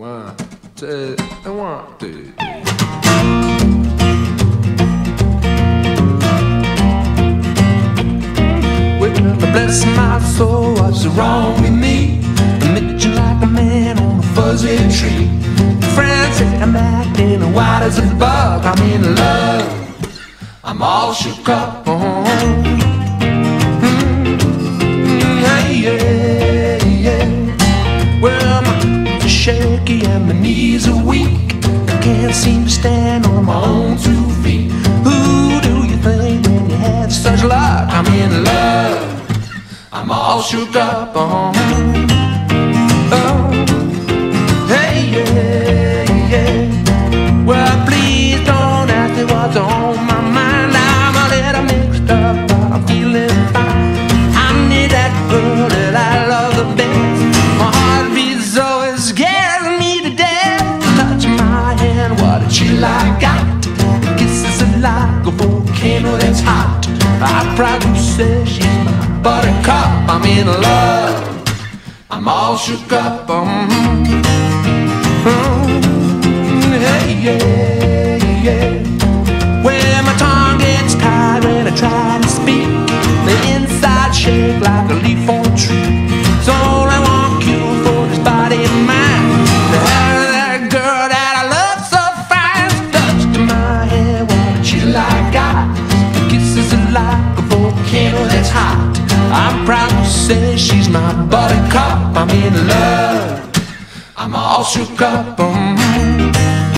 One, two, and one, two. Well, bless my soul, what's wrong with me? Met you like a man on a fuzzy tree. Friends say I'm acting white as a bug. I'm in love. I'm all shook up. Oh. Mm, and my knees are weak. I can't seem to stand on my own two feet. Who do you think when you have such luck? I'm in love. I'm all shook up on. I proudly say she's my buttercup. I'm in love. I'm all shook up. Um, um, hey, yeah, a volcano that's hot. I'm proud to say she's my buttercup. I'm in love. I'm all shook up. Um,